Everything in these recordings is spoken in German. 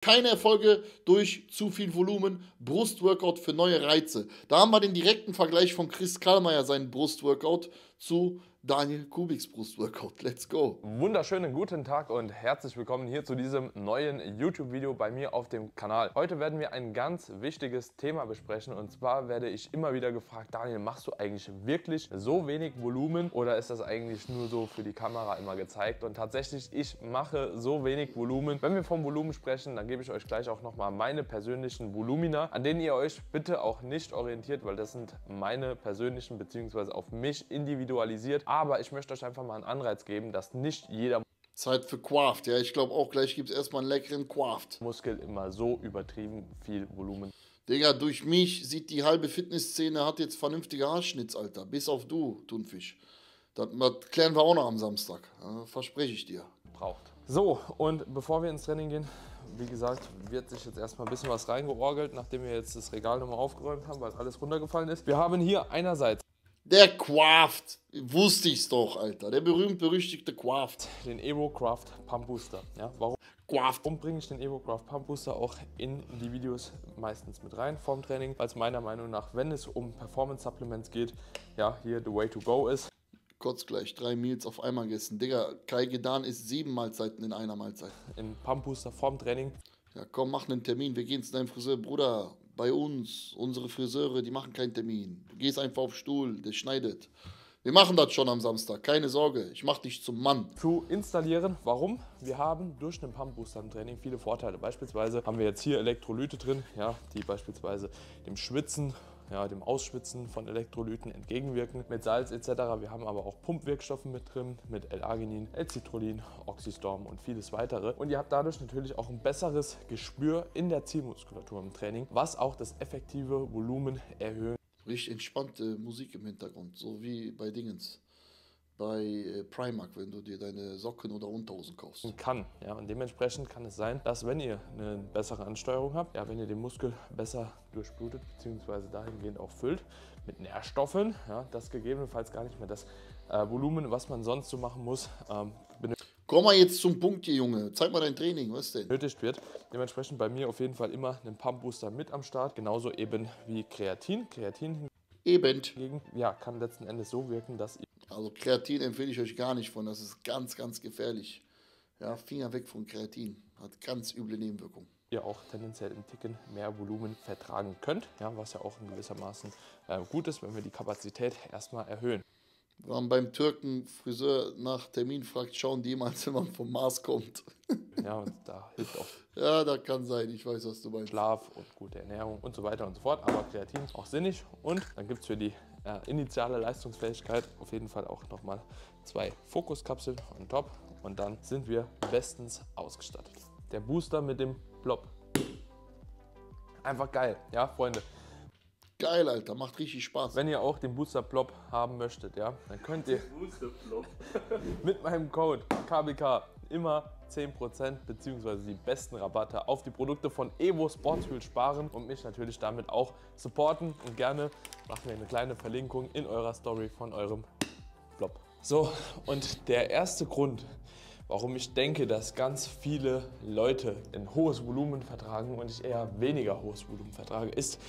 Keine Erfolge durch zu viel Volumen, Brustworkout für neue Reize. Da haben wir den direkten Vergleich von Chris Kallmeier, seinen Brustworkout, zu Daniel Kubiks Brustworkout. Let's go. Wunderschönen guten Tag und herzlich willkommen hier zu diesem neuen YouTube-Video bei mir auf dem Kanal. Heute werden wir ein ganz wichtiges Thema besprechen und zwar werde ich immer wieder gefragt, Daniel, machst du eigentlich wirklich so wenig Volumen oder ist das eigentlich nur so für die Kamera immer gezeigt? Und tatsächlich, ich mache so wenig Volumen. Wenn wir vom Volumen sprechen, dann gebe ich euch gleich auch nochmal meine persönlichen Volumina, an denen ihr euch bitte auch nicht orientiert, weil das sind meine persönlichen bzw. auf mich individualisiert aber ich möchte euch einfach mal einen Anreiz geben, dass nicht jeder Zeit für Quaft. Ja, ich glaube auch gleich gibt es erstmal einen leckeren Quaft. Muskel immer so übertrieben viel Volumen. Digga, durch mich sieht die halbe Fitnessszene hat jetzt vernünftige Haarschnitz, Alter. Bis auf du, Thunfisch. Das, das klären wir auch noch am Samstag. Verspreche ich dir. Braucht. So, und bevor wir ins Training gehen, wie gesagt, wird sich jetzt erstmal ein bisschen was reingeorgelt, nachdem wir jetzt das Regal nochmal aufgeräumt haben, weil alles runtergefallen ist. Wir haben hier einerseits der Quaft. Wusste ich's doch, Alter. Der berühmt-berüchtigte Quaft. Den Evo Craft Pump Booster. Ja, warum? Quaft. Warum bringe ich den Evo Craft Pump Booster auch in die Videos meistens mit rein vorm Training? Weil es meiner Meinung nach, wenn es um Performance Supplements geht, ja, hier the way to go ist. Kurz gleich drei Meals auf einmal gegessen. Digga, Kai Gedan isst sieben Mahlzeiten in einer Mahlzeit. In Pump Booster vorm Training. Ja, komm, mach einen Termin. Wir gehen zu deinem Friseur. Bruder, bei uns, unsere Friseure, die machen keinen Termin. Du gehst einfach auf den Stuhl, der schneidet. Wir machen das schon am Samstag, keine Sorge, ich mache dich zum Mann. Zu installieren, warum? Wir haben durch den Pump Booster im Training viele Vorteile. Beispielsweise haben wir jetzt hier Elektrolyte drin, ja, die beispielsweise dem Schwitzen ja, dem Ausschwitzen von Elektrolyten entgegenwirken mit Salz etc. Wir haben aber auch Pumpwirkstoffe mit drin, mit L-Arginin, L-Citrullin, Oxystorm und vieles weitere. Und ihr habt dadurch natürlich auch ein besseres Gespür in der Zielmuskulatur im Training, was auch das effektive Volumen erhöhen. Richtig entspannte Musik im Hintergrund, so wie bei Dingens bei äh, Primark, wenn du dir deine Socken oder Unterhosen kaufst. Kann, ja. Und dementsprechend kann es sein, dass wenn ihr eine bessere Ansteuerung habt, ja, wenn ihr den Muskel besser durchblutet, beziehungsweise dahingehend auch füllt mit Nährstoffen, ja, das gegebenenfalls gar nicht mehr das äh, Volumen, was man sonst so machen muss, ähm, Komm mal jetzt zum Punkt hier, Junge. Zeig mal dein Training, was denn? Nötig wird. Dementsprechend bei mir auf jeden Fall immer einen Pump Booster mit am Start. Genauso eben wie Kreatin. Kreatin Eben. Hingegen, ja, kann letzten Endes so wirken, dass ihr also Kreatin empfehle ich euch gar nicht von. Das ist ganz, ganz gefährlich. Ja, Finger weg von Kreatin. Hat ganz üble Nebenwirkungen. Ihr auch tendenziell einen Ticken mehr Volumen vertragen könnt, ja, was ja auch in gewissermaßen äh, gut ist, wenn wir die Kapazität erstmal erhöhen. Wenn man beim Türken Friseur nach Termin fragt, schauen die mal, wenn man vom Mars kommt. Ja, und da hilft auch. Ja, da kann sein, ich weiß, was du meinst. Schlaf und gute Ernährung und so weiter und so fort. Aber Kreatin ist auch sinnig. Und dann gibt es für die äh, initiale Leistungsfähigkeit auf jeden Fall auch nochmal zwei Fokuskapseln on top und dann sind wir bestens ausgestattet. Der Booster mit dem Blob. Einfach geil, ja, Freunde. Geil, Alter, macht richtig Spaß. Wenn ihr auch den Booster Plop haben möchtet, ja, dann könnt ihr mit meinem Code KBK immer 10% bzw. die besten Rabatte auf die Produkte von Evo Sportsfuel sparen und mich natürlich damit auch supporten. Und gerne machen wir eine kleine Verlinkung in eurer Story von eurem Blog. So, und der erste Grund, warum ich denke, dass ganz viele Leute ein hohes Volumen vertragen und ich eher weniger hohes Volumen vertrage, ist,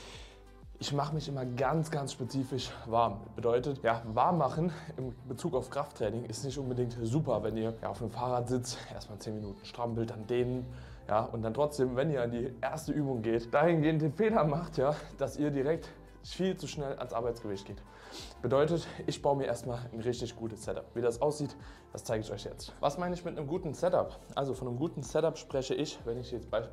ich mache mich immer ganz, ganz spezifisch warm. Bedeutet, ja, warm machen im Bezug auf Krafttraining ist nicht unbedingt super, wenn ihr ja, auf dem Fahrrad sitzt, erstmal 10 Minuten strampelt, dann dehnen, ja, und dann trotzdem, wenn ihr an die erste Übung geht, dahingehend den Fehler macht, ja, dass ihr direkt viel zu schnell ans Arbeitsgewicht geht. Bedeutet, ich baue mir erstmal ein richtig gutes Setup. Wie das aussieht, das zeige ich euch jetzt. Was meine ich mit einem guten Setup? Also von einem guten Setup spreche ich, wenn ich jetzt be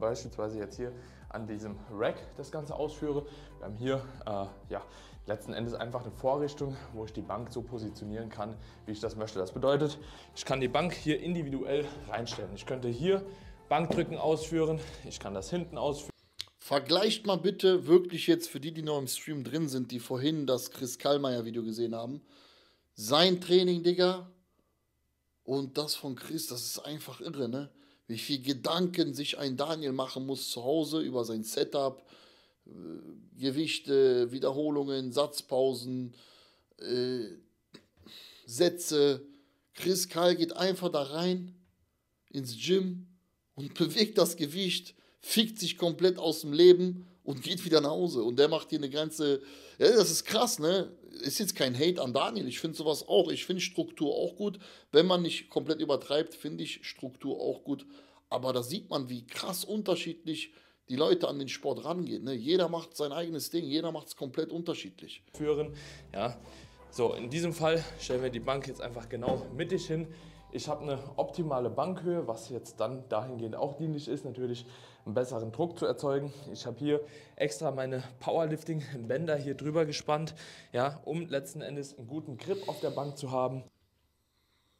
beispielsweise jetzt hier an diesem Rack das Ganze ausführe. Wir haben hier äh, ja, letzten Endes einfach eine Vorrichtung, wo ich die Bank so positionieren kann, wie ich das möchte. Das bedeutet, ich kann die Bank hier individuell reinstellen. Ich könnte hier Bankdrücken ausführen, ich kann das hinten ausführen. Vergleicht mal bitte wirklich jetzt für die, die noch im Stream drin sind, die vorhin das Chris Kallmeier Video gesehen haben, sein Training, Digga, und das von Chris, das ist einfach irre, ne? Wie viel Gedanken sich ein Daniel machen muss zu Hause über sein Setup, äh, Gewichte, Wiederholungen, Satzpausen, äh, Sätze. Chris Karl geht einfach da rein ins Gym und bewegt das Gewicht, fickt sich komplett aus dem Leben und geht wieder nach Hause. Und der macht hier eine ganze. Ja, das ist krass, ne? Ist jetzt kein Hate an Daniel. Ich finde sowas auch. Ich finde Struktur auch gut. Wenn man nicht komplett übertreibt, finde ich Struktur auch gut. Aber da sieht man, wie krass unterschiedlich die Leute an den Sport rangehen. Ne? Jeder macht sein eigenes Ding, jeder macht es komplett unterschiedlich. Führen, ja. So, in diesem Fall stellen wir die Bank jetzt einfach genau mittig hin. Ich habe eine optimale Bankhöhe, was jetzt dann dahingehend auch dienlich ist, natürlich einen besseren Druck zu erzeugen. Ich habe hier extra meine Powerlifting-Bänder hier drüber gespannt, ja, um letzten Endes einen guten Grip auf der Bank zu haben.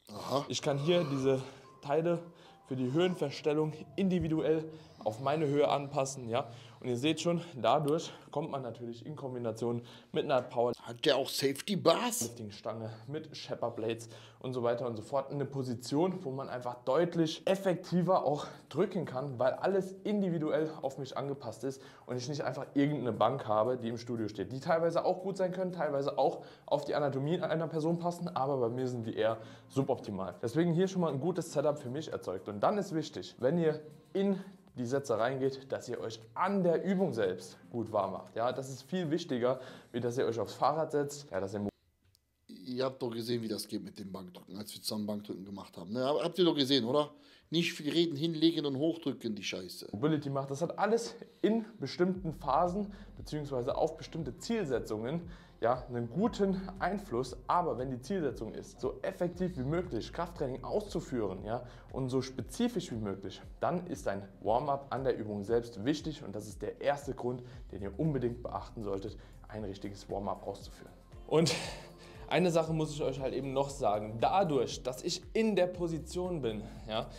Aha. Ich kann hier diese Teile für die Höhenverstellung individuell auf meine Höhe anpassen. Ja? Und ihr seht schon, dadurch kommt man natürlich in Kombination mit einer Power. Hat der auch Safety Bars? Stange mit Shepherd Blades und so weiter und so fort. In eine Position, wo man einfach deutlich effektiver auch drücken kann, weil alles individuell auf mich angepasst ist und ich nicht einfach irgendeine Bank habe, die im Studio steht. Die teilweise auch gut sein können, teilweise auch auf die Anatomie einer Person passen, aber bei mir sind die eher suboptimal. Deswegen hier schon mal ein gutes Setup für mich erzeugt. Und dann ist wichtig, wenn ihr in die Sätze reingeht, dass ihr euch an der Übung selbst gut warm macht. Ja, das ist viel wichtiger, wie dass ihr euch aufs Fahrrad setzt, ja, dass ihr Ihr habt doch gesehen, wie das geht mit dem Bankdrücken, als wir zusammen Bankdrücken gemacht haben. Ne? Habt ihr doch gesehen, oder? Nicht viel reden, hinlegen und hochdrücken, die Scheiße. Mobility macht, das hat alles in bestimmten Phasen beziehungsweise auf bestimmte Zielsetzungen ja, einen guten Einfluss, aber wenn die Zielsetzung ist, so effektiv wie möglich Krafttraining auszuführen ja, und so spezifisch wie möglich, dann ist ein Warm-up an der Übung selbst wichtig und das ist der erste Grund, den ihr unbedingt beachten solltet, ein richtiges Warm-up auszuführen. Und eine Sache muss ich euch halt eben noch sagen. Dadurch, dass ich in der Position bin, ja,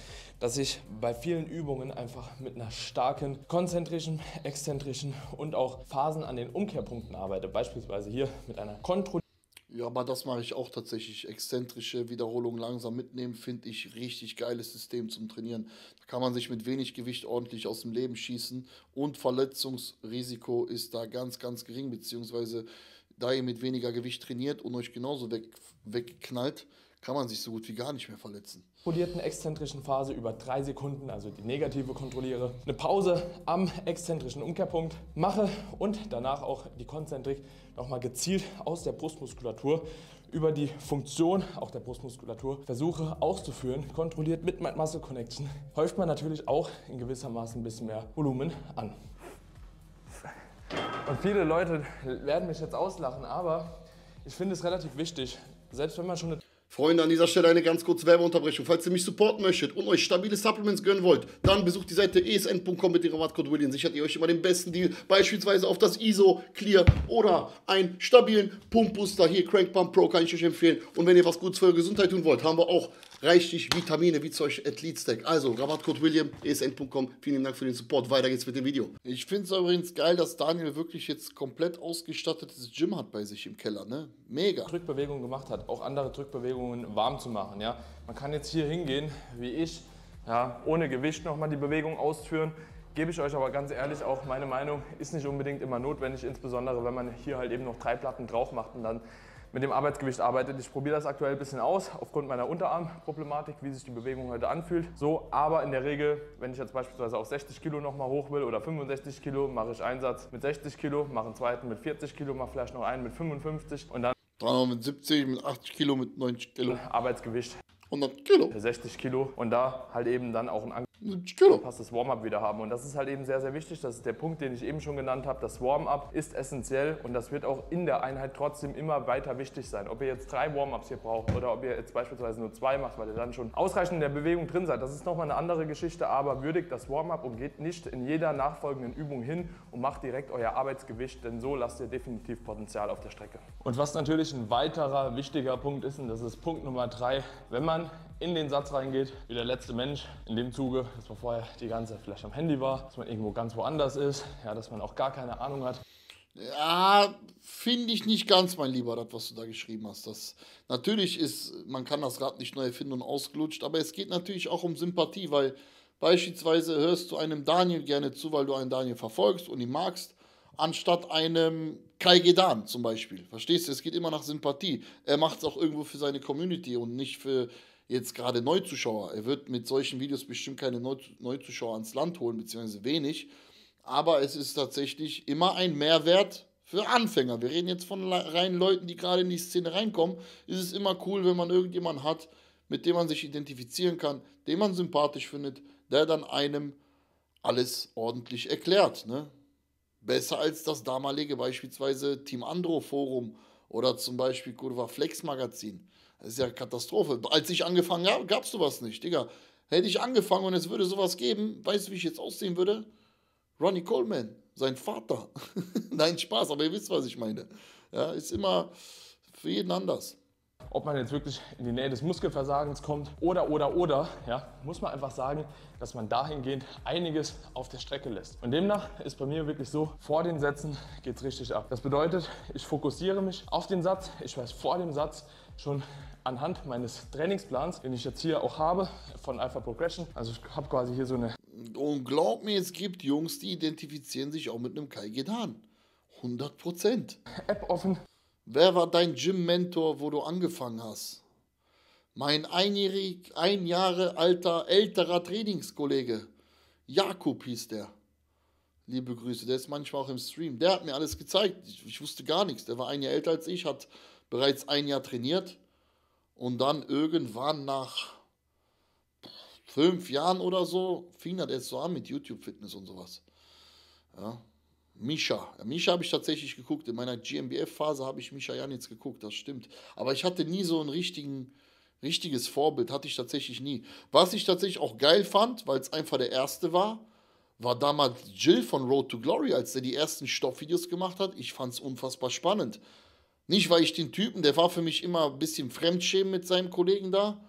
dass ich bei vielen Übungen einfach mit einer starken konzentrischen, exzentrischen und auch Phasen an den Umkehrpunkten arbeite. Beispielsweise hier mit einer Kontrolle. Ja, aber das mache ich auch tatsächlich. Exzentrische Wiederholungen langsam mitnehmen, finde ich richtig geiles System zum Trainieren. Da kann man sich mit wenig Gewicht ordentlich aus dem Leben schießen und Verletzungsrisiko ist da ganz, ganz gering, beziehungsweise da ihr mit weniger Gewicht trainiert und euch genauso weg, wegknallt, kann man sich so gut wie gar nicht mehr verletzen. Kontrollierten exzentrischen Phase über drei Sekunden, also die negative kontrolliere. Eine Pause am exzentrischen Umkehrpunkt mache und danach auch die Konzentrik nochmal gezielt aus der Brustmuskulatur über die Funktion auch der Brustmuskulatur versuche auszuführen, kontrolliert mit Muscle Connection, häuft man natürlich auch in gewissermaßen ein bisschen mehr Volumen an. Und viele Leute werden mich jetzt auslachen, aber ich finde es relativ wichtig, selbst wenn man schon eine Freunde, an dieser Stelle eine ganz kurze Werbeunterbrechung. Falls ihr mich supporten möchtet und euch stabile Supplements gönnen wollt, dann besucht die Seite esn.com mit dem Rabattcode William. Sichert ihr euch immer den besten Deal, beispielsweise auf das ISO Clear oder einen stabilen Pumpbooster. Hier Crank Pump Pro kann ich euch empfehlen. Und wenn ihr was Gutes für eure Gesundheit tun wollt, haben wir auch reichlich Vitamine wie Zeug Athlete Stack. Also Rabattcode William, esn.com. Vielen Dank für den Support. Weiter geht's mit dem Video. Ich finde es übrigens geil, dass Daniel wirklich jetzt komplett ausgestattetes Gym hat bei sich im Keller. Ne? Mega. Drückbewegungen gemacht hat, auch andere Drückbewegungen Bewegungen warm zu machen. Ja? Man kann jetzt hier hingehen, wie ich, ja, ohne Gewicht nochmal die Bewegung ausführen. Gebe ich euch aber ganz ehrlich auch meine Meinung, ist nicht unbedingt immer notwendig, insbesondere wenn man hier halt eben noch drei Platten drauf macht und dann mit dem Arbeitsgewicht arbeitet. Ich probiere das aktuell ein bisschen aus, aufgrund meiner Unterarmproblematik, wie sich die Bewegung heute anfühlt. So, aber in der Regel, wenn ich jetzt beispielsweise auf 60 Kilo nochmal hoch will oder 65 Kilo, mache ich einen Satz mit 60 Kilo, mache einen zweiten mit 40 Kilo, mache vielleicht noch einen mit 55 und dann mit 70, mit 80 Kilo, mit 90 Kilo. Arbeitsgewicht 100 Kilo. 60 Kilo und da halt eben dann auch ein passt Warm-up wieder haben. Und das ist halt eben sehr, sehr wichtig. Das ist der Punkt, den ich eben schon genannt habe. Das Warm-up ist essentiell und das wird auch in der Einheit trotzdem immer weiter wichtig sein. Ob ihr jetzt drei Warm-ups hier braucht oder ob ihr jetzt beispielsweise nur zwei macht, weil ihr dann schon ausreichend in der Bewegung drin seid, das ist nochmal eine andere Geschichte. Aber würdigt das Warm-up und geht nicht in jeder nachfolgenden Übung hin und macht direkt euer Arbeitsgewicht, denn so lasst ihr definitiv Potenzial auf der Strecke. Und was natürlich ein weiterer wichtiger Punkt ist, und das ist Punkt Nummer drei, wenn man in den Satz reingeht, wie der letzte Mensch. In dem Zuge, dass man vorher die ganze Zeit vielleicht am Handy war, dass man irgendwo ganz woanders ist, ja, dass man auch gar keine Ahnung hat. Ja, finde ich nicht ganz, mein Lieber, das, was du da geschrieben hast. Das, natürlich ist, man kann das Rad nicht neu erfinden und ausgelutscht, aber es geht natürlich auch um Sympathie, weil beispielsweise hörst du einem Daniel gerne zu, weil du einen Daniel verfolgst und ihn magst, anstatt einem Kai Gedan zum Beispiel. Verstehst du? Es geht immer nach Sympathie. Er macht es auch irgendwo für seine Community und nicht für jetzt gerade Neuzuschauer. Er wird mit solchen Videos bestimmt keine Neuzuschauer ans Land holen, beziehungsweise wenig. Aber es ist tatsächlich immer ein Mehrwert für Anfänger. Wir reden jetzt von reinen Leuten, die gerade in die Szene reinkommen. Ist es immer cool, wenn man irgendjemanden hat, mit dem man sich identifizieren kann, den man sympathisch findet, der dann einem alles ordentlich erklärt. Ne? Besser als das damalige beispielsweise Team Andro Forum oder zum Beispiel Kurva Flex Magazin. Das ist ja Katastrophe. Als ich angefangen habe, gab es sowas nicht, Digga. Hätte ich angefangen und es würde sowas geben, weißt du, wie ich jetzt aussehen würde? Ronnie Coleman, sein Vater. Nein, Spaß, aber ihr wisst, was ich meine. Ja, ist immer für jeden anders. Ob man jetzt wirklich in die Nähe des Muskelversagens kommt oder, oder, oder, ja, muss man einfach sagen, dass man dahingehend einiges auf der Strecke lässt. Und demnach ist bei mir wirklich so, vor den Sätzen geht es richtig ab. Das bedeutet, ich fokussiere mich auf den Satz. Ich weiß vor dem Satz schon anhand meines Trainingsplans, den ich jetzt hier auch habe von Alpha Progression. Also ich habe quasi hier so eine... Und glaub mir, es gibt Jungs, die identifizieren sich auch mit einem Kai Gedan. 100 Prozent. App offen. Wer war dein Gym-Mentor, wo du angefangen hast? Mein einjährig, ein Jahre alter, älterer Trainingskollege. Jakub hieß der. Liebe Grüße, der ist manchmal auch im Stream. Der hat mir alles gezeigt. Ich, ich wusste gar nichts. Der war ein Jahr älter als ich, hat bereits ein Jahr trainiert. Und dann irgendwann nach fünf Jahren oder so fing das jetzt so an mit YouTube-Fitness und sowas. Ja. Misha. Misha habe ich tatsächlich geguckt. In meiner GmbF-Phase habe ich Misha Janitz geguckt, das stimmt. Aber ich hatte nie so ein richtigen, richtiges Vorbild, hatte ich tatsächlich nie. Was ich tatsächlich auch geil fand, weil es einfach der erste war, war damals Jill von Road to Glory, als der die ersten Stoffvideos gemacht hat. Ich fand es unfassbar spannend. Nicht, weil ich den Typen, der war für mich immer ein bisschen Fremdschämen mit seinem Kollegen da,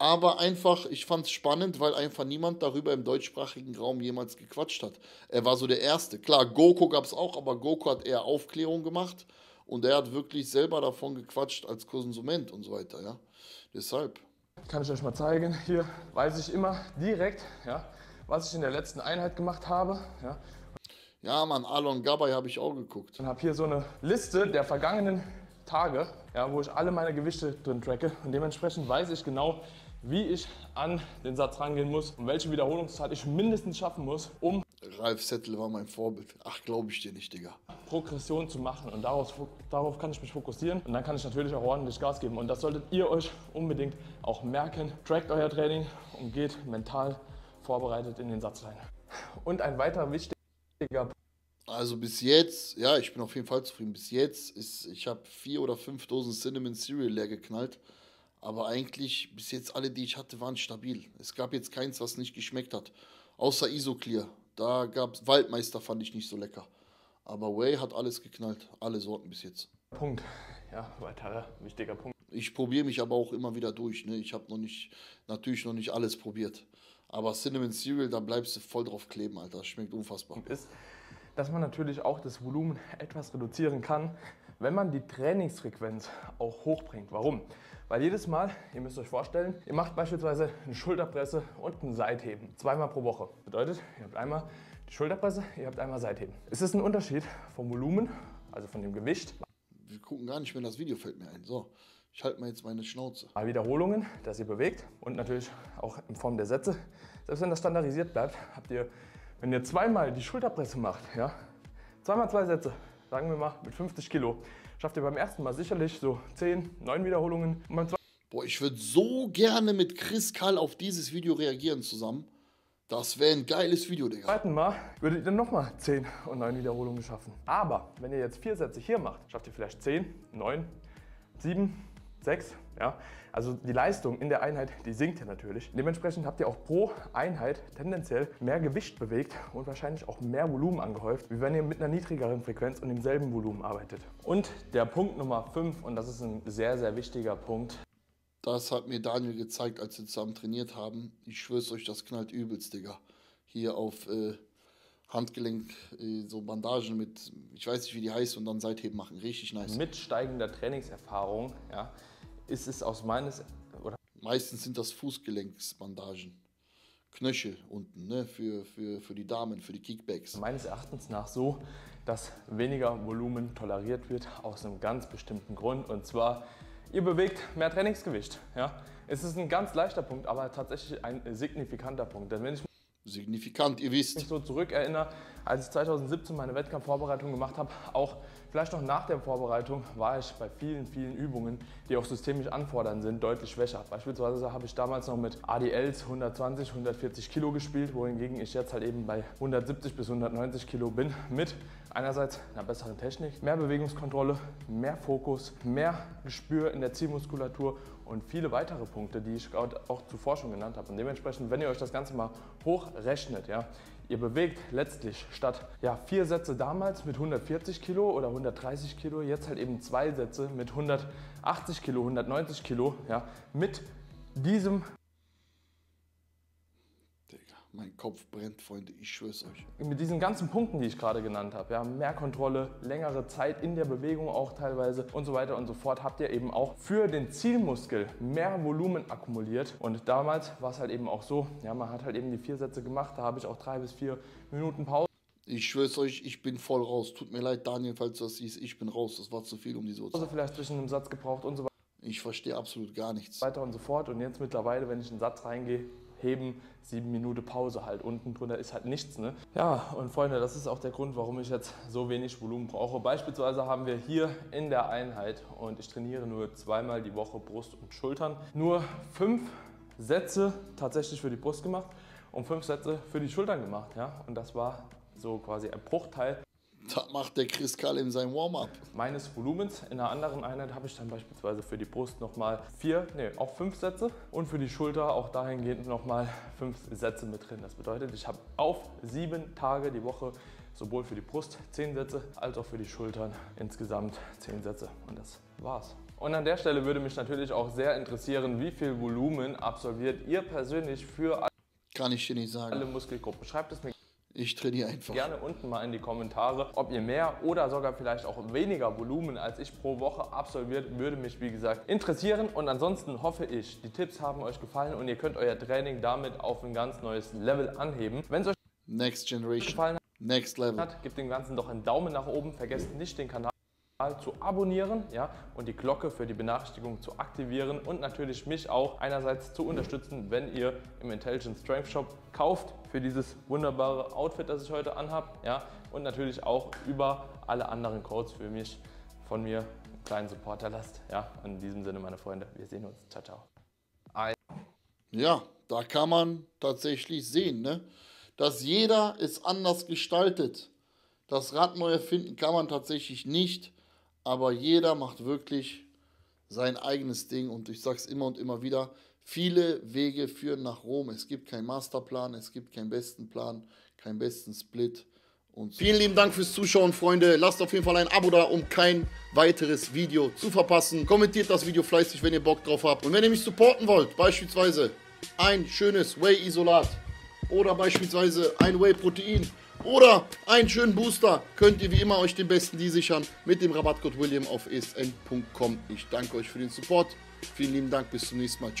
aber einfach, ich fand es spannend, weil einfach niemand darüber im deutschsprachigen Raum jemals gequatscht hat. Er war so der Erste. Klar, Goku gab es auch, aber Goku hat eher Aufklärung gemacht und er hat wirklich selber davon gequatscht als Konsument und so weiter, ja. Deshalb. Kann ich euch mal zeigen. Hier weiß ich immer direkt, ja, was ich in der letzten Einheit gemacht habe, ja. Ja, Mann, Alon Gabay habe ich auch geguckt. Und habe hier so eine Liste der vergangenen Tage, ja, wo ich alle meine Gewichte drin tracke. Und dementsprechend weiß ich genau, wie ich an den Satz rangehen muss und welche Wiederholungszahl ich mindestens schaffen muss, um Ralf Settel war mein Vorbild. Ach, glaube ich dir nicht, Digga. Progression zu machen und darauf, darauf kann ich mich fokussieren und dann kann ich natürlich auch ordentlich Gas geben und das solltet ihr euch unbedingt auch merken. Trackt euer Training und geht mental vorbereitet in den Satz rein. Und ein weiterer wichtiger Punkt. Also bis jetzt, ja, ich bin auf jeden Fall zufrieden. Bis jetzt ist, ich habe vier oder fünf Dosen Cinnamon Cereal leer geknallt. Aber eigentlich, bis jetzt alle, die ich hatte, waren stabil. Es gab jetzt keins, was nicht geschmeckt hat. Außer Isoclear. Da gab es Waldmeister, fand ich nicht so lecker. Aber Way hat alles geknallt. Alle Sorten bis jetzt. Punkt. Ja, weiterer wichtiger Punkt. Ich probiere mich aber auch immer wieder durch. Ne? Ich habe noch nicht, natürlich noch nicht alles probiert. Aber Cinnamon Cereal, da bleibst du voll drauf kleben, Alter. Das schmeckt unfassbar. Ist, dass man natürlich auch das Volumen etwas reduzieren kann, wenn man die Trainingsfrequenz auch hochbringt. Warum? Weil jedes Mal, ihr müsst euch vorstellen, ihr macht beispielsweise eine Schulterpresse und ein Seitheben. Zweimal pro Woche. Bedeutet, ihr habt einmal die Schulterpresse, ihr habt einmal Seitheben. Es ist ein Unterschied vom Volumen, also von dem Gewicht. Wir gucken gar nicht mehr das Video, fällt mir ein. So, ich halte mal jetzt meine Schnauze. Mal Wiederholungen, dass ihr bewegt und natürlich auch in Form der Sätze. Selbst wenn das standardisiert bleibt, habt ihr, wenn ihr zweimal die Schulterpresse macht, ja, zweimal zwei Sätze, sagen wir mal mit 50 Kilo, schafft ihr beim ersten Mal sicherlich so 10, 9 Wiederholungen. Boah, ich würde so gerne mit Chris Kall auf dieses Video reagieren zusammen. Das wäre ein geiles Video, Digga. Zweiten Mal würdet ihr dann nochmal 10 und 9 Wiederholungen schaffen. Aber wenn ihr jetzt vier Sätze hier macht, schafft ihr vielleicht 10, 9, 7, 6, ja. Also die Leistung in der Einheit, die sinkt ja natürlich. Dementsprechend habt ihr auch pro Einheit tendenziell mehr Gewicht bewegt und wahrscheinlich auch mehr Volumen angehäuft, wie wenn ihr mit einer niedrigeren Frequenz und demselben Volumen arbeitet. Und der Punkt Nummer 5, und das ist ein sehr, sehr wichtiger Punkt. Das hat mir Daniel gezeigt, als wir zusammen trainiert haben. Ich schwör's euch, das knallt übelst, Digga. Hier auf äh, Handgelenk äh, so Bandagen mit, ich weiß nicht, wie die heißt, und dann Seitheben machen. Richtig nice. Mit steigender Trainingserfahrung, ja, ist es aus meines oder Meistens sind das Fußgelenksbandagen. Knöchel unten, ne? für, für, für die Damen, für die Kickbacks. Meines Erachtens nach so, dass weniger Volumen toleriert wird, aus einem ganz bestimmten Grund. Und zwar Ihr bewegt mehr Trainingsgewicht. Ja? Es ist ein ganz leichter Punkt, aber tatsächlich ein signifikanter Punkt. Denn wenn ich Signifikant, ihr wisst. mich so zurückerinnere, als ich 2017 meine Wettkampfvorbereitung gemacht habe, auch vielleicht noch nach der Vorbereitung, war ich bei vielen, vielen Übungen, die auch systemisch anfordernd sind, deutlich schwächer. Beispielsweise habe ich damals noch mit ADLs 120, 140 Kilo gespielt, wohingegen ich jetzt halt eben bei 170 bis 190 Kilo bin mit einerseits einer besseren Technik, mehr Bewegungskontrolle, mehr Fokus, mehr Gespür in der Zielmuskulatur und viele weitere Punkte, die ich auch zuvor schon genannt habe. Und dementsprechend, wenn ihr euch das Ganze mal hochrechnet, ja, ihr bewegt letztlich statt ja, vier Sätze damals mit 140 Kilo oder 130 Kilo, jetzt halt eben zwei Sätze mit 180 Kilo, 190 Kilo, ja, mit diesem mein Kopf brennt, Freunde, ich schwör's euch. Mit diesen ganzen Punkten, die ich gerade genannt habe, ja, mehr Kontrolle, längere Zeit in der Bewegung auch teilweise und so weiter und so fort, habt ihr eben auch für den Zielmuskel mehr Volumen akkumuliert. Und damals war es halt eben auch so, ja, man hat halt eben die vier Sätze gemacht, da habe ich auch drei bis vier Minuten Pause. Ich schwör's euch, ich bin voll raus. Tut mir leid, Daniel, falls du das siehst, ich bin raus. Das war zu viel um diese Uhrzeit. Also vielleicht zwischen einem Satz gebraucht und so Ich verstehe absolut gar nichts. weiter und so fort. Und jetzt mittlerweile, wenn ich in einen Satz reingehe, heben, sieben Minuten Pause halt. Unten drunter ist halt nichts. Ne? Ja, und Freunde, das ist auch der Grund, warum ich jetzt so wenig Volumen brauche. Beispielsweise haben wir hier in der Einheit, und ich trainiere nur zweimal die Woche Brust und Schultern, nur fünf Sätze tatsächlich für die Brust gemacht und fünf Sätze für die Schultern gemacht. Ja? Und das war so quasi ein Bruchteil Das macht der Chris Kall in seinem Warm-up. meines Volumens. In einer anderen Einheit habe ich dann beispielsweise für die Brust nochmal vier, nee, auch fünf Sätze und für die Schulter auch dahingehend nochmal fünf Sätze mit drin. Das bedeutet, ich habe auf sieben Tage die Woche sowohl für die Brust zehn Sätze als auch für die Schultern insgesamt zehn Sätze. Und das war's. Und an der Stelle würde mich natürlich auch sehr interessieren, wie viel Volumen absolviert ihr persönlich für Kann ich dir nicht alle sagen. Muskelgruppen. Schreibt es mir Ich trainiere einfach. gerne unten mal in die Kommentare, ob ihr mehr oder sogar vielleicht auch weniger Volumen als ich pro Woche absolviert, würde mich wie gesagt interessieren. Und ansonsten hoffe ich, die Tipps haben euch gefallen und ihr könnt euer Training damit auf ein ganz neues Level anheben. Wenn es euch Next Generation. gefallen Next Level. hat, gebt dem Ganzen doch einen Daumen nach oben. Vergesst nicht den Kanal zu abonnieren ja, und die Glocke für die Benachrichtigung zu aktivieren und natürlich mich auch einerseits zu unterstützen, wenn ihr im Intelligent Strength Shop kauft für dieses wunderbare Outfit, das ich heute anhabe ja, und natürlich auch über alle anderen Codes für mich von mir einen kleinen Supporter lasst. Ja, in diesem Sinne, meine Freunde, wir sehen uns. Ciao, ciao. Ja, da kann man tatsächlich sehen, ne? dass jeder es anders gestaltet. Das Rad neu erfinden kann man tatsächlich nicht, aber jeder macht wirklich sein eigenes Ding und ich sage es immer und immer wieder, viele Wege führen nach Rom. Es gibt keinen Masterplan, es gibt keinen besten Plan, keinen besten Split. Und vielen lieben Dank fürs Zuschauen, Freunde. Lasst auf jeden Fall ein Abo da, um kein weiteres Video zu verpassen. Kommentiert das Video fleißig, wenn ihr Bock drauf habt. Und wenn ihr mich supporten wollt, beispielsweise ein schönes Whey-Isolat oder beispielsweise ein Whey-Protein oder einen schönen Booster, könnt ihr wie immer euch den besten die sichern mit dem Rabattcode William auf esn.com. Ich danke euch für den Support. Vielen lieben Dank, bis zum nächsten Mal. Ciao.